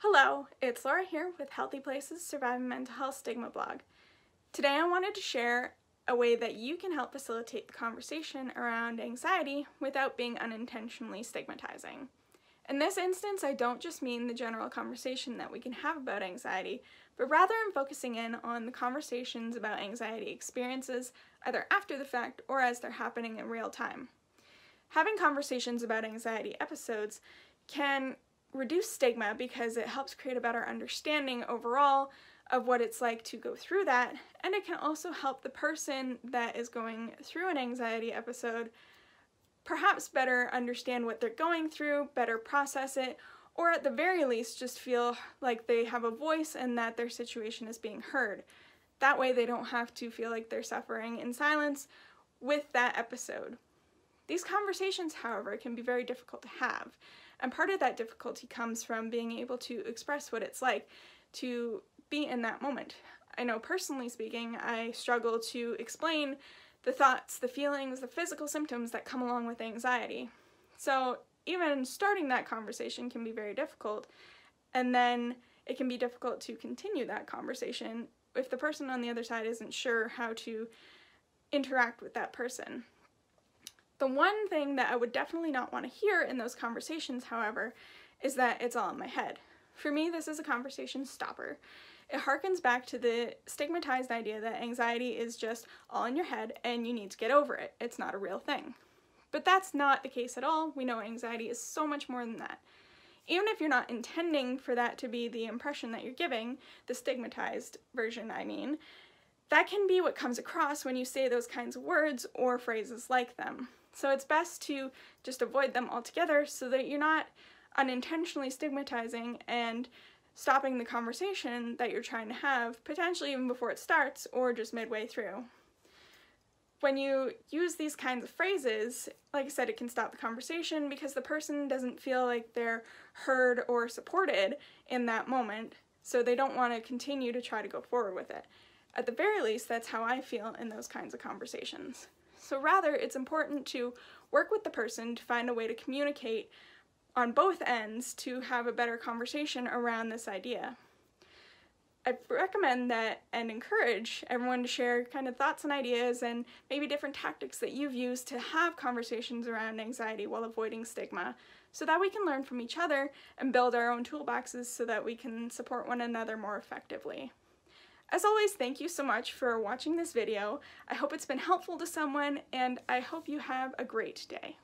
Hello, it's Laura here with HealthyPlace's Surviving Mental Health Stigma blog. Today I wanted to share a way that you can help facilitate the conversation around anxiety without being unintentionally stigmatizing. In this instance, I don't just mean the general conversation that we can have about anxiety, but rather I'm focusing in on the conversations about anxiety experiences either after the fact or as they're happening in real time. Having conversations about anxiety episodes can reduce stigma because it helps create a better understanding overall of what it's like to go through that, and it can also help the person that is going through an anxiety episode perhaps better understand what they're going through, better process it, or at the very least just feel like they have a voice and that their situation is being heard. That way they don't have to feel like they're suffering in silence with that episode. These conversations, however, can be very difficult to have, and part of that difficulty comes from being able to express what it's like to be in that moment. I know personally speaking, I struggle to explain the thoughts, the feelings, the physical symptoms that come along with anxiety. So even starting that conversation can be very difficult, and then it can be difficult to continue that conversation if the person on the other side isn't sure how to interact with that person. The one thing that I would definitely not want to hear in those conversations, however, is that it's all in my head. For me, this is a conversation stopper. It harkens back to the stigmatized idea that anxiety is just all in your head and you need to get over it. It's not a real thing. But that's not the case at all. We know anxiety is so much more than that. Even if you're not intending for that to be the impression that you're giving, the stigmatized version, I mean, that can be what comes across when you say those kinds of words or phrases like them. So it's best to just avoid them altogether so that you're not unintentionally stigmatizing and stopping the conversation that you're trying to have, potentially even before it starts or just midway through. When you use these kinds of phrases, like I said, it can stop the conversation because the person doesn't feel like they're heard or supported in that moment, so they don't want to continue to try to go forward with it. At the very least, that's how I feel in those kinds of conversations. So rather, it's important to work with the person to find a way to communicate on both ends to have a better conversation around this idea. I recommend that and encourage everyone to share kind of thoughts and ideas and maybe different tactics that you've used to have conversations around anxiety while avoiding stigma so that we can learn from each other and build our own toolboxes so that we can support one another more effectively. As always, thank you so much for watching this video. I hope it's been helpful to someone and I hope you have a great day.